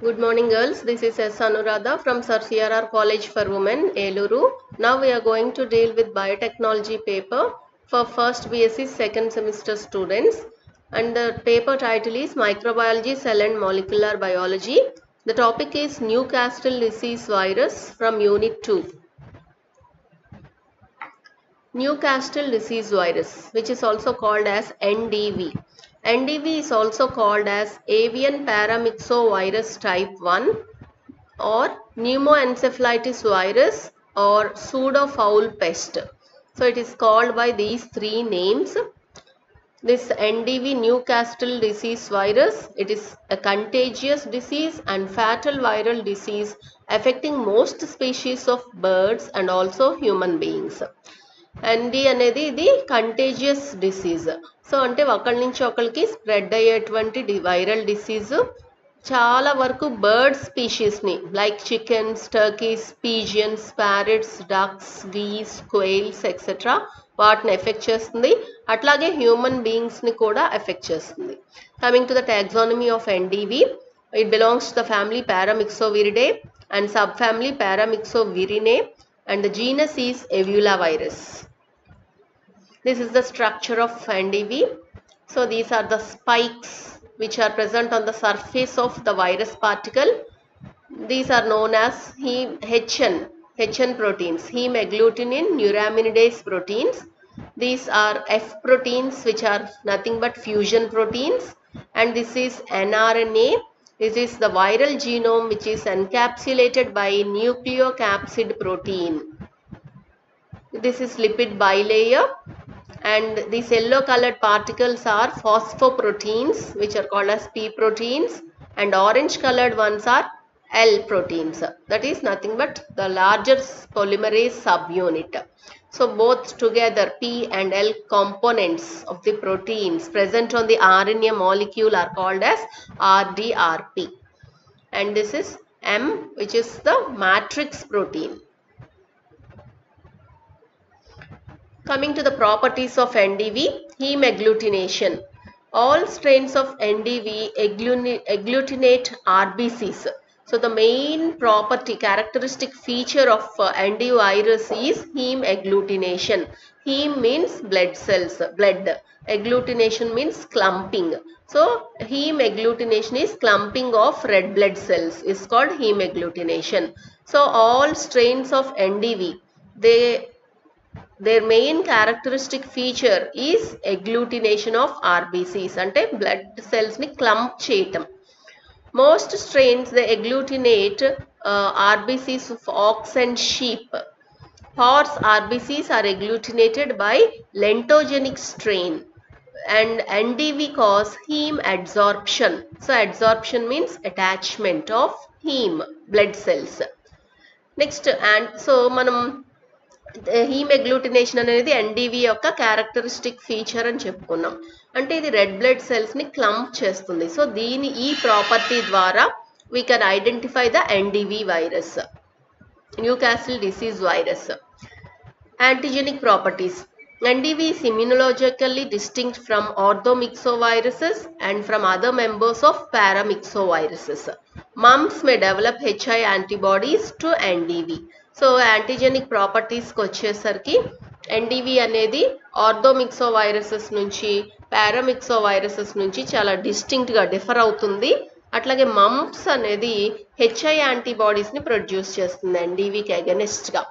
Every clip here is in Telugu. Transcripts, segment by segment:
Good morning, girls. This is S. Anuradha from Sir CRR College for Women, Eluru. Now we are going to deal with biotechnology paper for first BSc second semester students. And the paper title is Microbiology, Cell and Molecular Biology. The topic is Newcastle disease virus from Unit 2. Newcastle disease virus, which is also called as NDV. NDV is also called as avian paramyxovirus type 1 or pneumoencephalitis virus or pseudofoul pest. So it is called by these three names. This NDV Newcastle disease virus, it is a contagious disease and fatal viral disease affecting most species of birds and also human beings. ND అనేది ఇది కంటేజియస్ డిసీజ్ సో అంటే ఒకళ్ళ నుంచి ఒకరికి స్ప్రెడ్ అయ్యేటువంటి వైరల్ డిసీజ్ చాలా వరకు bird స్పీషీస్ని like chickens turkeys pigeons parrots ducks geese quails etcetera వాటిని ఎఫెక్ట్ చేస్తుంది. అట్లాగే హ్యూమన్ బీయింగ్స్ని కూడా ఎఫెక్ట్ చేస్తుంది. Coming to the taxonomy of NDV it belongs to the family Paramyxoviridae and sub family Paramyxovirinae and the genus is Evula virus. This is the structure of NDV. So these are the spikes which are present on the surface of the virus particle. These are known as hem HN, HN proteins, heme agglutinin neuraminidase proteins. These are F proteins which are nothing but fusion proteins and this is nRNA this is the viral genome which is encapsulated by nucleocapsid protein. This is lipid bilayer and these yellow colored particles are phosphoproteins which are called as P proteins and orange colored ones are L proteins. That is nothing but the larger polymerase subunit. So both together P and L components of the proteins present on the RNA molecule are called as RDRP. And this is M which is the matrix protein. Coming to the properties of NDV, heme agglutination. All strains of NDV agglutinate RBCs. So the main property characteristic feature of uh, antivirus is heme agglutination. Heme means blood cells, blood. Agglutination means clumping. So heme agglutination is clumping of red blood cells is called heme agglutination. So all strains of NDV, they their main characteristic feature is agglutination of RBCs. And blood cells ni clump chetam most strains they agglutinate uh, RBCs of ox and sheep. Horse RBCs are agglutinated by lentogenic strain and NDV cause heme adsorption. So adsorption means attachment of heme blood cells. Next and so మనం హీమెగ్లూటినేషన్ అనేది ఎన్డీవీ యొక్క క్యారెక్టరిస్టిక్ ఫీచర్ అని చెప్పుకున్నాం. అంటే ఇది రెడ్ బ్లడ్ సెల్స్ని క్లంప్ చేస్తుంది. సో దీని ఈ ప్రాపర్టీ ద్వారా we can identify the NDV virus Newcastle disease virus antigenic properties NDV is immunologically distinct from orthomyxoviruses and from other members of paramyxoviruses. Mumps may develop HI antibodies to NDV so antigenic ప్రాపర్టీస్కి వచ్చేసరికి ఎన్డీవీ అనేది ఆర్థోమిక్సో వైరసెస్ నుంచి పారామిక్సో వైరసెస్ నుంచి చాలా డిస్టింక్ట్గా డిఫర్ అవుతుంది. అట్లాగే మమ్స్ అనేది హెచ్ఐ యాంటీబాడీస్ని ప్రొడ్యూస్ చేస్తుంది ఎన్డీవీకి అగెనిస్ట్గా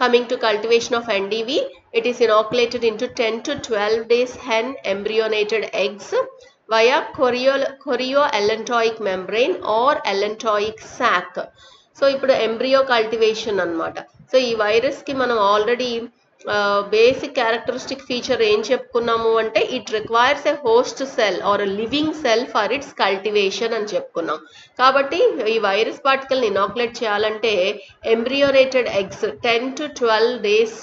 coming to cultivation of NDV it is inoculated into ten to twelve days hen embryonated eggs via chorio chorio allantoic membrane or allantoic sac so ఇప్పుడు ఎంబ్రియో కల్టివేషన్ అనమాట సో ఈ వైరస్కి మనం ఆల్రెడీ బేసిక్ క్యారెక్టరిస్టిక్ ఫీచర్ ఏం చెప్పుకున్నాము అంటే it requires a host cell or living cell for its cultivation అని చెప్పుకున్నాం. కాబట్టి ఈ వైరస్ పార్టికల్ని ఇనాకులేట్ చేయాలంటే embryonated eggs ten to twelve days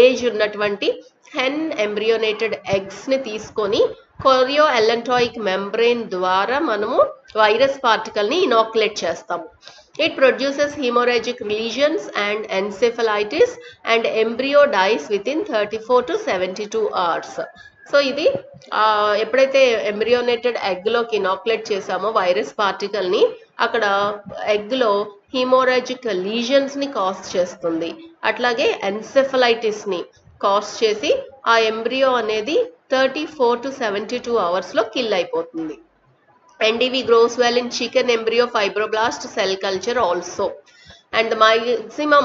age ఉన్నటువంటి హెన్ ఎంబ్రియోనేటెడ్ ఎగ్స్ని తీసుకొని కొరియో ఎలంటాయిక్ మెంబ్రెయిన్ ద్వారా మనము వైరస్ పార్టికల్ని ఇనాక్యులేట్ చేస్తాము. It produces haemorrhagic lesions and encephalitis and embryo dies within thirty four to seventy two hours so ఇది ఎప్పుడైతే ఎంబ్రియోనేటెడ్ ఎగ్లోకి ఇనాక్యులేట్ చేసామో వైరస్ పార్టికల్ని అక్కడ ఎగ్లో హిమోరాజిక్ లీజన్స్ని కాస్ చేస్తుంది. అట్లాగే ఎన్సెఫలైటిస్ని కాస్ చేసి ఆ ఎంబ్రియో అనేది thirty four to seventy two అవర్స్లో కిల్ అయిపోతుంది. NDV grows well in chicken embryo fibroblast cell culture also. And the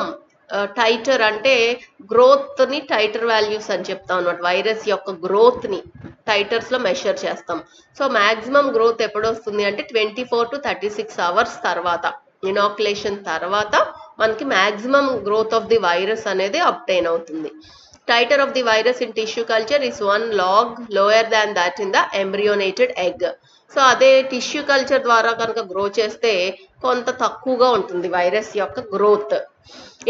titre అంటే గ్రోత్ని టైటర్ వాల్యూస్ అని చెప్తాం అనమాట వైరస్ యొక్క గ్రోత్ని టైటర్స్లో మెషర్ చేస్తాం. సో మాక్సిమం గ్రోత్ ఎప్పుడు వస్తుంది అంటే twenty four to thirty six hours తర్వాత ఇనాక్యులేషన్ తర్వాత మనకి maximum growth of the virus అనేది అప్టైన్ అవుతుంది. titer of the virus in tissue culture is 1 log lower than that in the embryonated egg. So అదే టిష్యూ కల్చర్ ద్వారా కనుక గ్రో చేస్తే కొంత తక్కువగా ఉంటుంది వైరస్ యొక్క growth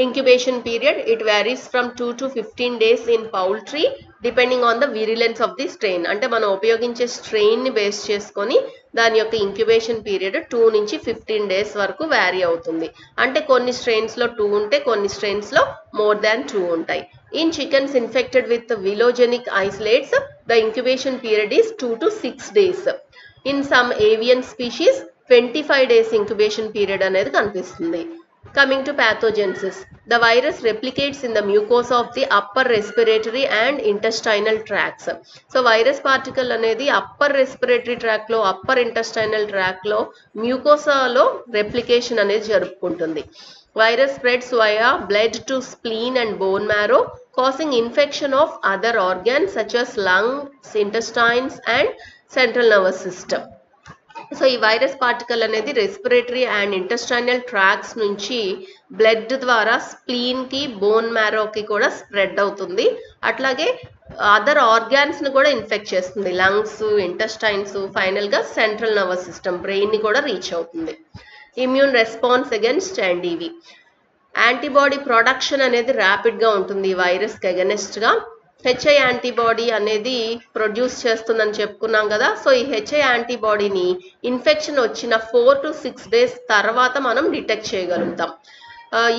incubation period it varies from two to fifteen days in poultry depending on the virulence of the strain అంటే మనం ఉపయోగించే స్ట్రెయిన్ని బేస్ చేసుకొని దాని యొక్క ఇంక్యుబేషన్ పీరియడ్ టూ నుంచి ఫిఫ్టీన్ డేస్ వరకు వ్యారీ అవుతుంది. అంటే కొన్ని స్ట్రెయిన్స్లో టూ ఉంటే కొన్ని స్ట్రెయిన్స్లో మోర్ దాన్ టూ ఉంటాయి. In chickens infected with velogenic isolates the incubation period is two to six days in some avian species twenty five days incubation period అనేది కనిపిస్తుంది. Coming to pathogenesis the virus replicates in the mucosa of the upper respiratory and intestinal tracts so virus particle అనేది అప్పర్ రెస్పిరేటరీ ట్రాక్లో అప్పర్ ఇంటెస్టైనల్ ట్రాక్లో మ్యూకోసాలో రెప్లికేషన్ అనేది జరుపుకుంటుంది. Virus spreads via blood to spleen and bone marrow causing infection of other organs such as lungs intestines and central nervous system so ఈ వైరస్ పార్టికల్ అనేది రెస్పిరేటరీ అండ్ ఇంటెస్టైనల్ ట్రాక్స్ నుంచి బ్లడ్ ద్వారా స్ప్లీన్కి బోన్ మ్యారోకి కూడా స్ప్రెడ్ అవుతుంది. అట్లాగే అదర్ ఆర్గాన్స్ని కూడా ఇన్ఫెక్ట్ చేస్తుంది. లంగ్స్ ఇంటస్టైన్స్ ఫైనల్గా సెంట్రల్ నర్వస్ సిస్టమ్ బ్రెయిన్ని కూడా రీచ్ అవుతుంది. Immune response against NDV antibody production అనేది ర్యాపిడ్గా ఉంటుంది ఈ వైరస్కి హెచ్ఐ యాంటీబాడీ అనేది ప్రొడ్యూస్ చేస్తుందని చెప్పుకున్నాం కదా. సో ఈ హెచ్ఐ యాంటీబాడీని ఇన్ఫెక్షన్ వచ్చిన ఫోర్ టు సిక్స్ డేస్ తర్వాత మనం డిటెక్ట్ చేయగలుగుతాం.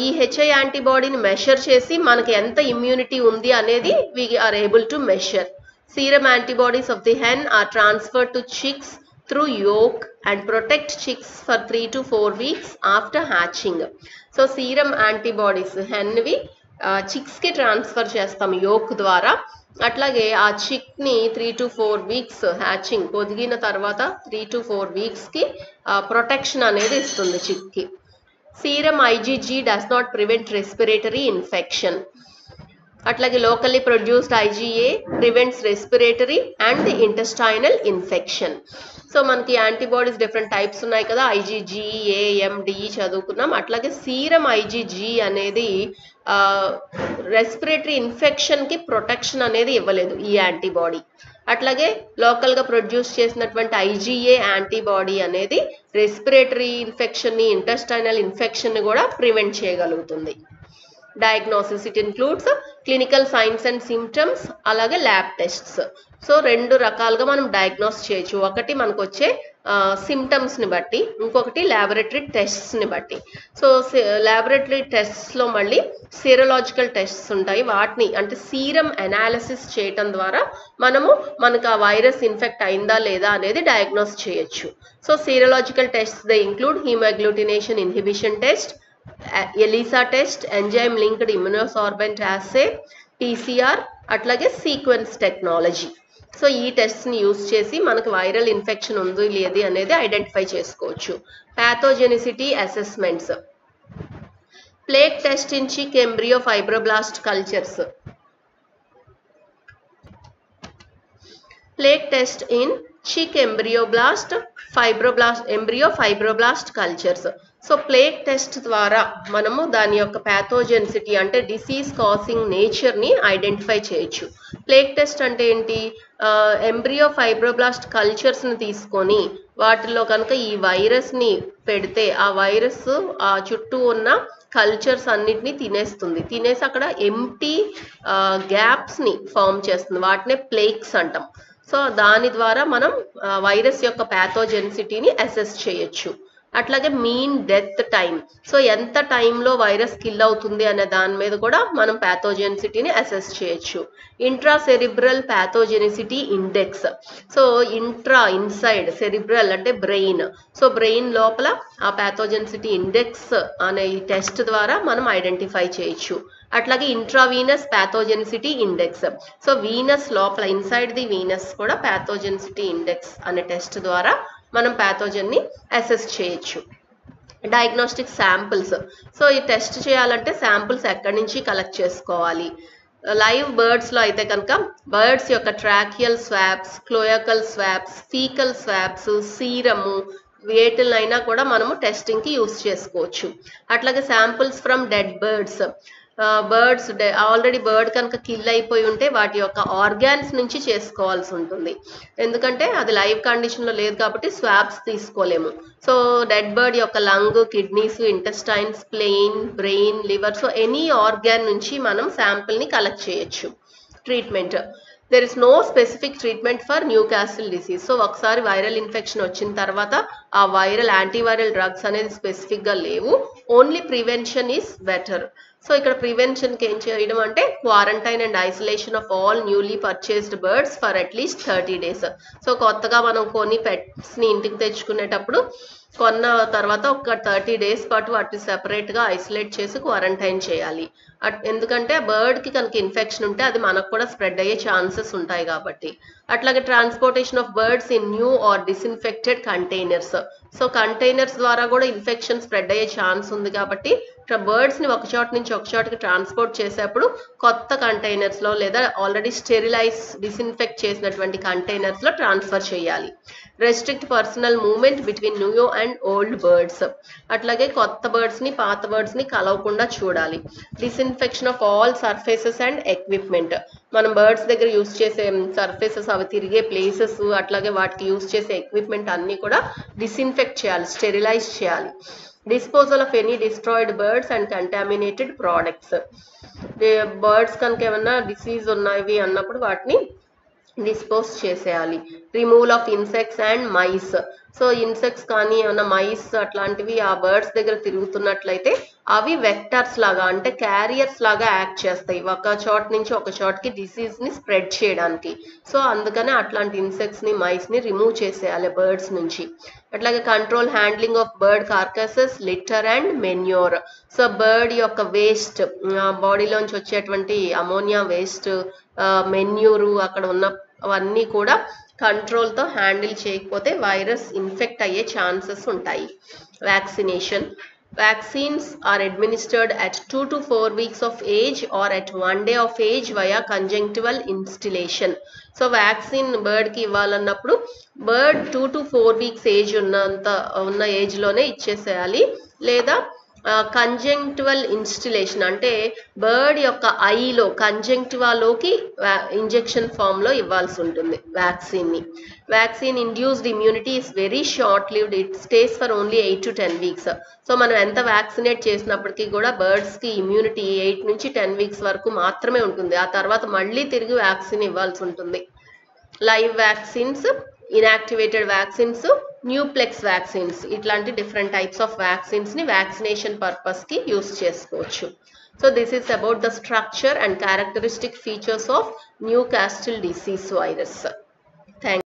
ఈ హెచ్ఐ యాంటీబాడీని మెషర్ చేసి మనకి ఎంత ఇమ్యూనిటీ ఉంది అనేది we are able to measure serum antibodies of the hen or transfer to chicks through yolk and protect chicks for three to four weeks after hatching so serum antibodies హెన్వి చిక్స్కి ట్రాన్స్ఫర్ చేస్తాం యోక్ ద్వారా. అట్లాగే ఆ చిక్ని three to four weeks hatching పొదిగిన తర్వాత త్రీ టు ఫోర్ వీక్స్కి ప్రొటెక్షన్ అనేది ఇస్తుంది చిక్కి serum IgG does not prevent respiratory infection అట్లాగే locally produced IgA prevents respiratory and the intestinal infection so మనకి యాంటీబాడీస్ డిఫరెంట్ టైప్స్ ఉన్నాయి కదా ఐజీజీ ఏఎండి చదువుకున్నాం. అట్లాగే సీరం ఐజీజీ అనేది రెస్పిరేటరీ ఇన్ఫెక్షన్కి ప్రొటెక్షన్ అనేది ఇవ్వలేదు ఈ యాంటీబాడీ అట్లాగే లోకల్గా ప్రొడ్యూస్ చేసినటువంటి ఐజీఏ యాంటీబాడీ అనేది రెస్పిరేటరీ ఇన్ఫెక్షన్ని ఇంటెస్టైనల్ ఇన్ఫెక్షన్ని కూడా ప్రివెంట్ చేయగలుగుతుంది. Diagnosis it includes clinical signs and symptoms అలాగే ల్యాబ్ టెస్ట్స్ సో రెండు రకాలుగా మనం డయాగ్నోస్ చేయొచ్చు. ఒకటి మనకు వచ్చే సిమ్టమ్స్ని బట్టి ఇంకొకటి ల్యాబొరేటరీ టెస్ట్స్ని బట్టి. సో ల్యాబొరేటరీ టెస్ట్స్లో మళ్ళీ సీరలాజికల్ టెస్ట్స్ ఉంటాయి. వాటిని అంటే సీరం అనాలిసిస్ చేయటం ద్వారా మనము మనకు ఆ వైరస్ ఇన్ఫెక్ట్ అయిందా లేదా అనేది డయాగ్నోస్ చేయొచ్చు. So serological tests they include haemagglutination inhibition test ELISA test enzyme linked immunosorbent assay TCR అట్లాగే సీక్వెన్స్ టెక్నాలజీ సో ఈ టెస్ట్ని యూస్ చేసి మనకు వైరల్ ఇన్ఫెక్షన్ ఉంది లేదు అనేది ఐడెంటిఫై చేసుకోవచ్చు. Pathogenicity assessments plaque test in chick embryo fibroblast cultures plaque test in chick embryoblast fibroblast embryo fibroblast cultures so plaque test ద్వారా మనము దాని యొక్క ప్యాథోజెన్సిటీ అంటే డిసీజ్ కాసింగ్ నేచర్ని ఐడెంటిఫై చేయొచ్చు. ప్లేక్ టెస్ట్ అంటే ఏంటి? ఎంబ్రియో ఫైబ్రోబ్లాస్ట్ కల్చర్స్ని తీసుకొని వాటిలో కనుక ఈ వైరస్ని పెడితే ఆ వైరస్ ఆ చుట్టూ ఉన్న కల్చర్స్ అన్నిటిని తినేస్తుంది. తినేసి అక్కడ ఎంటీ గ్యాప్స్ని ఫామ్ చేస్తుంది. వాటినే ప్లేక్స్ అంటాం. సో దాని ద్వారా మనం వైరస్ యొక్క ప్యాథోజెన్సిటీని అసెస్ చేయొచ్చు. అట్లాగే మీన్ డెత్ టైం సో ఎంత టైంలో వైరస్ కిల్ అవుతుంది అనే దాని మీద కూడా మనం ప్యాథోజెనిసిటీని అసెస్ చేయొచ్చు. Intra cerebral pathogenicity index so intra inside cerebral అంటే బ్రెయిన్ సో బ్రెయిన్ లోపల ఆ ప్యాథోజెనిసిటీ ఇండెక్స్ అనే ఈ టెస్ట్ ద్వారా మనం ఐడెంటిఫై చేయొచ్చు. అట్లాగే intravenous pathogenicity index so venous లోపల ఇన్సైడ్ ది వీనస్ కూడా ప్యాథోజెనిసిటీ ఇండెక్స్ అనే టెస్ట్ ద్వారా మనం ప్యాథోజన్ని అసెస్ చేయొచ్చు. డయాగ్నోస్టిక్ శాంపిల్స్ సో ఈ టెస్ట్ చేయాలంటే శాంపిల్స్ ఎక్కడి నుంచి కలెక్ట్ చేసుకోవాలి? లైవ్ బర్డ్స్లో అయితే కనుక బర్డ్స్ యొక్క tracheal swabs cloacal swabs faecal swabs serum వేటిలైనా కూడా మనము టెస్టింగ్కి యూస్ చేసుకోవచ్చు. అట్లాగే samples from dead birds birds already bird కనుక కిల్ అయిపోయి ఉంటే వాటి యొక్క ఆర్గాన్స్ నుంచి చేసుకోవాల్సి ఉంటుంది. ఎందుకంటే అది లైవ్ కండిషన్లో లేదు కాబట్టి స్వాబ్స్ తీసుకోలేము. సో డెడ్ బర్డ్ యొక్క lung kidneys intestines spleen brain liver so any organ నుంచి మనం శాంపిల్ని కలెక్ట్ చేయొచ్చు. Treatment there is no specific treatment for Newcastle disease so ఒకసారి వైరల్ ఇన్ఫెక్షన్ వచ్చిన తర్వాత ఆ వైరల్ యాంటీవైరల్ డ్రగ్స్ అనేది స్పెసిఫిక్గా లేవు. Only prevention is better so ఇక్కడ ప్రివెన్షన్కి ఏం చేయడం అంటే quarantine and isolation of all newly purchased birds for at least thirty days so కొత్తగా మనం కొన్ని పెట్స్ని ఇంటికి తెచ్చుకునేటప్పుడు కొన్న తర్వాత ఒక థర్టీ డేస్ పాటు వాటిని సెపరేట్గా ఐసోలేట్ చేసి క్వారంటైన్ చేయాలి. అట్- ఎందుకంటే బర్డ్కి కనుక ఇన్ఫెక్షన్ ఉంటే అది మనకు కూడా స్ప్రెడ్ అయ్యే ఛాన్సెస్ ఉంటాయి కాబట్టి. అట్లాగే transportation of birds in new or disinfected containers so containers ద్వారా కూడా ఇన్ఫెక్షన్ స్ప్రెడ్ అయ్యే ఛాన్స్ ఉంది కాబట్టి బర్డ్స్ని ఒక చోట నుంచి ఒక చోటకి ట్రాన్స్పోర్ట్ చేసేప్పుడు కొత్త కంటైనర్స్లో లేదా ఆల్రెడీ స్టెరిలైజ్ డిస్ఇన్ఫెక్ట్ చేసినటువంటి కంటైనర్స్లో ట్రాన్స్ఫర్ చేయాలి. Restrict personal movement between new and old birds అట్లాగే కొత్త బర్డ్స్ని పాత బర్డ్స్ని కలవకుండా చూడాలి. Disinfection of all surfaces and equipment మనం బర్డ్స్ దగ్గర యూస్ చేసే సర్ఫేసెస్ అవి తిరిగే ప్లేసెస్ అట్లాగే వాటికి యూస్ చేసే ఎక్విప్మెంట్ అన్నీ కూడా డిస్ఇన్ఫెక్ట్ చేయాలి స్టెరిలైజ్ చేయాలి. Disposal of any destroyed birds and contaminated products birds కనుక ఏమన్నా డిసీజ్ ఉన్నవి అన్నప్పుడు వాటిని డిస్పోజ్ చేసేయాలి. Removal of insects and mice so insects కానీ ఏమైనా మైస్ అట్లాంటివి ఆ బర్డ్స్ దగ్గర తిరుగుతున్నట్లయితే అవి వెక్టర్స్ లాగా అంటే క్యారియర్స్ లాగా యాక్ట్ చేస్తాయి. ఒక చోట నుంచి ఒక చోటకి డిసీజ్ని స్ప్రెడ్ చేయడానికి. సో అందుకనే అట్లాంటి ఇన్సెక్ట్స్ని మైస్ని మైస్ని రిమూవ్ చేసేయాలి బర్డ్స్ నుంచి. అట్లాగే control handling of bird carcasses litter and manure so bird యొక్క వేస్ట్ బాడీలోంచి వచ్చేటువంటి అమోనియా వేస్ట్ మెన్యూరు అక్కడ ఉన్న అవన్నీ కూడా కంట్రోల్తో హ్యాండిల్ చేయకపోతే వైరస్ ఇన్ఫెక్ట్ అయ్యే ఛాన్సెస్ ఉంటాయి. Vaccination vaccines are administered at two to four weeks of age or at one day of age via conjunctival instillation so vaccine బర్డ్కి ఇవ్వాలన్నప్పుడు bird two to four weeks age ఉన్నంత ఉన్న ఏజ్లోనే ఇచ్చేసేయాలి. లేదా కంజంక్టివల్ ఇన్స్టిలేషన్ అంటే బర్డ్ యొక్క ఐలో కంజంక్టివాలోకి ఇంజెక్షన్ ఫామ్లో ఇవ్వాల్సి ఉంటుంది వ్యాక్సిన్ని vaccine induced immunity is very short lived it stays for only eight to ten weeks so మనం ఎంత వ్యాక్సినేట్ చేసినప్పటికీ కూడా బర్డ్స్కి ఇమ్యూనిటీ ఎయిట్ నుంచి టెన్ వీక్స్ వరకు మాత్రమే ఉంటుంది. ఆ తర్వాత మళ్ళీ తిరిగి వ్యాక్సిన్ ఇవ్వాల్సి ఉంటుంది. Live vaccines inactivated vaccines newplex vaccines ఇట్లాంటి డిఫరెంట్ టైప్స్ ఆఫ్ వ్యాక్సిన్స్ని వ్యాక్సినేషన్ పర్పస్కి యూస్ చేసుకోవచ్చు. So this is about the structure and characteristic features of Newcastle disease virus thank